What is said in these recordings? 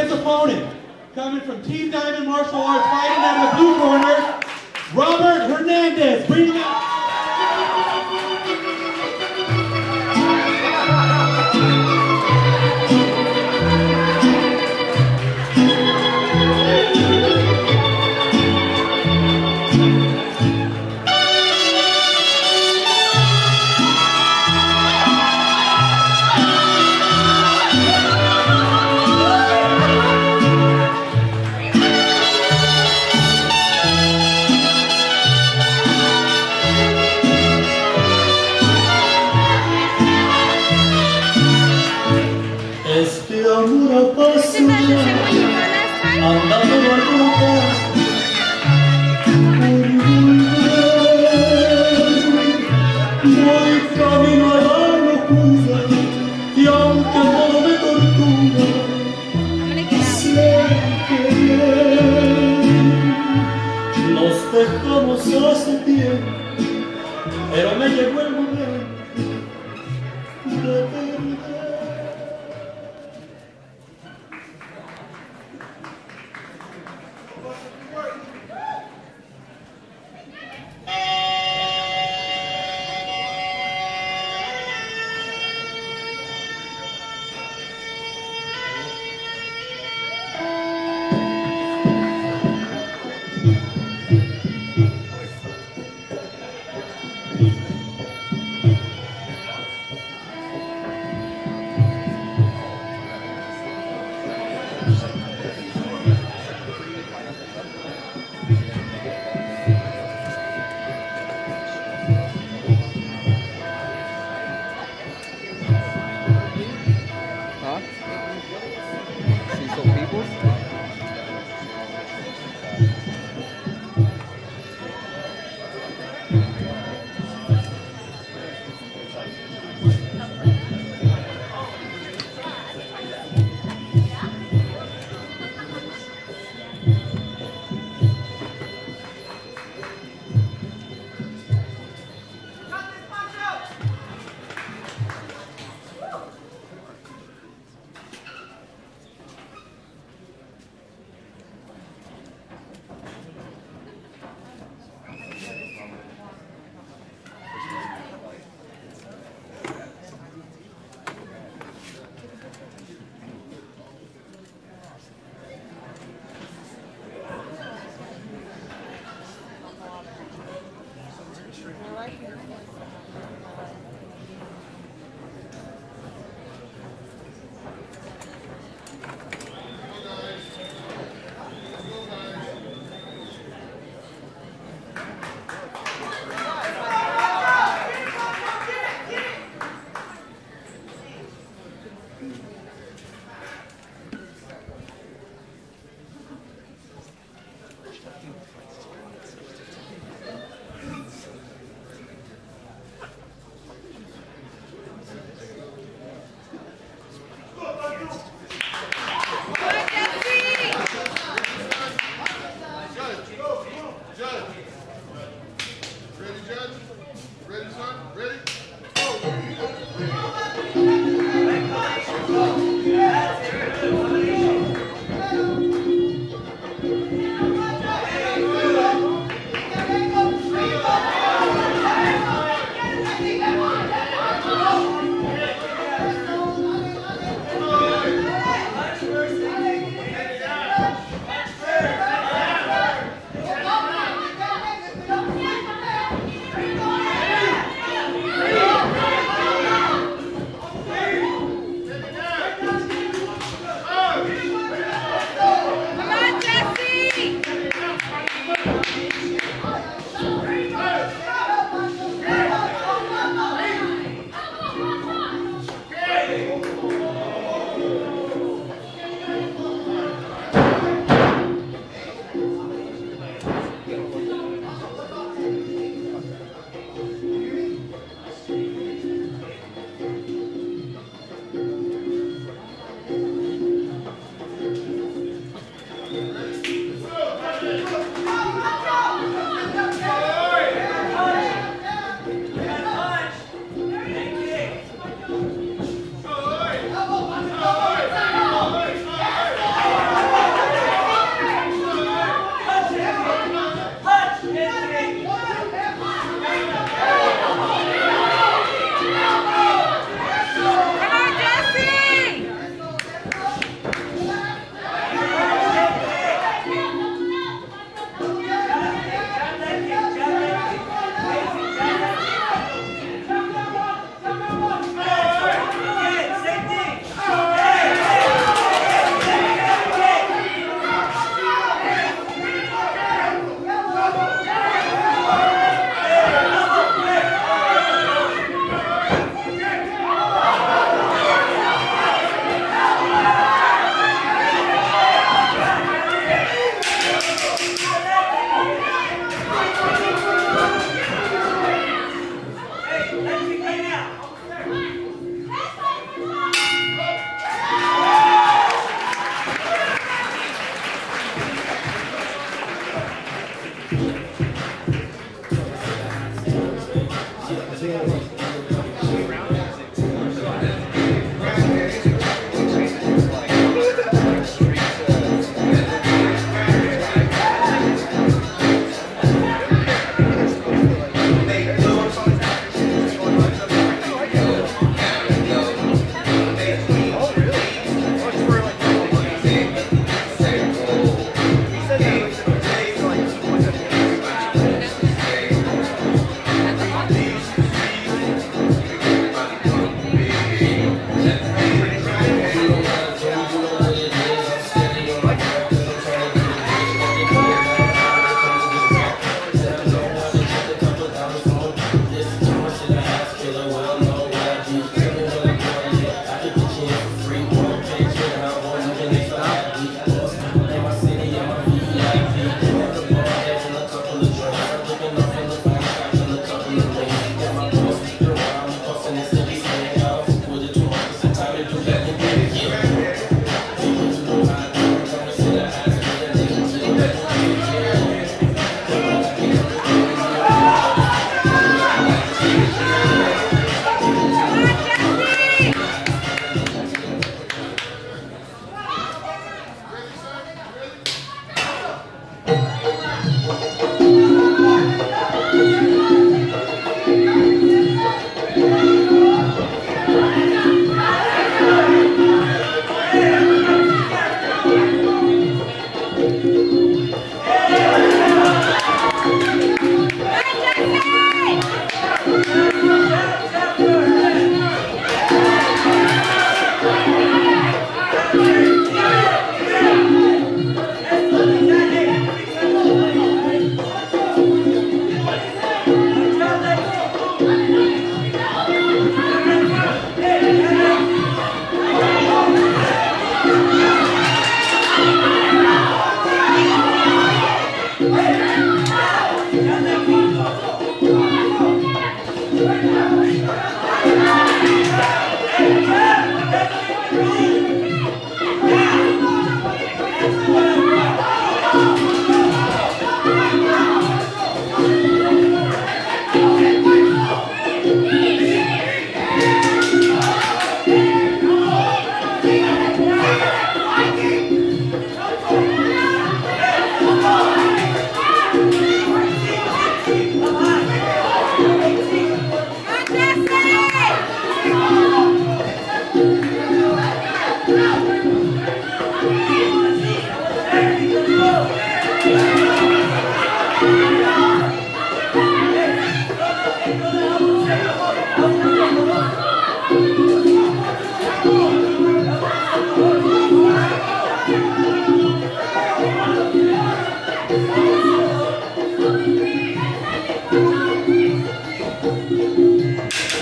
his opponent, coming from Team Diamond Martial Arts, fighting out of the blue corner, Robert Hernandez. Bring him out. Tortura. Que nos dejamos hace tiempo pero me llegó el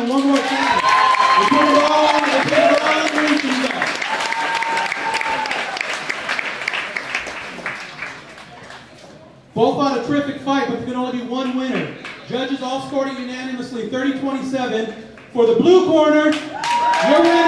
men one more time. They put it all, they put it all guys. Both fought a terrific fight, but there can only be one winner. Judges all scored it unanimously, 30-27. For the blue corner, your winner,